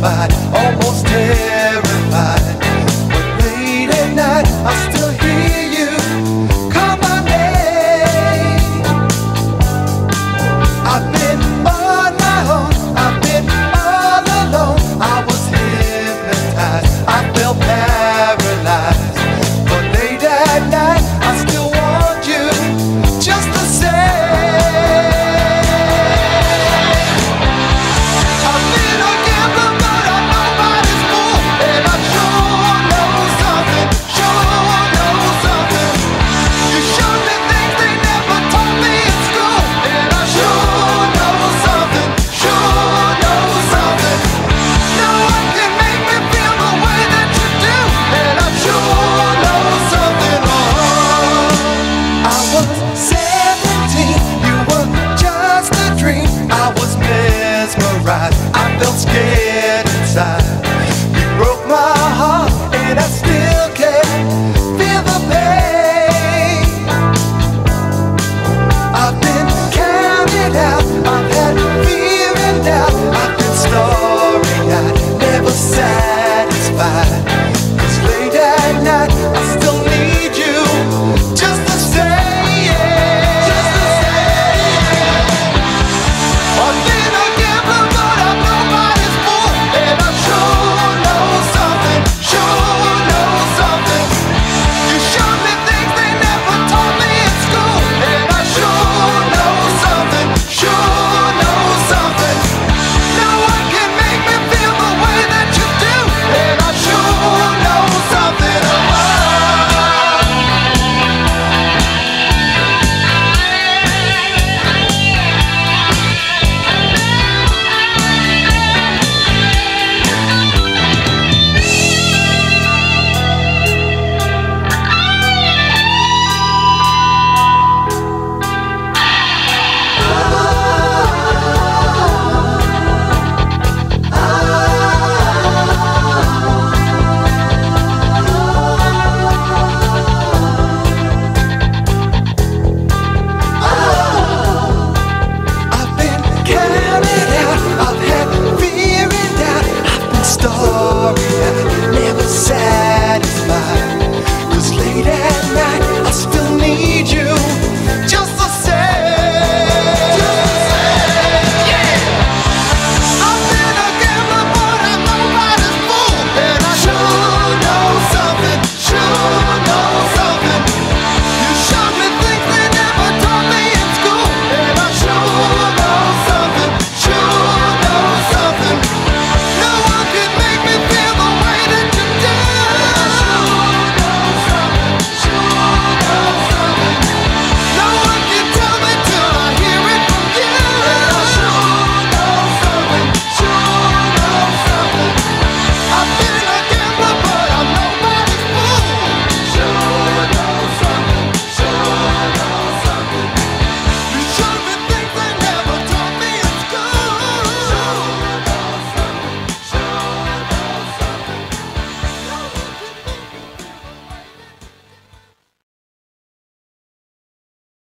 somebody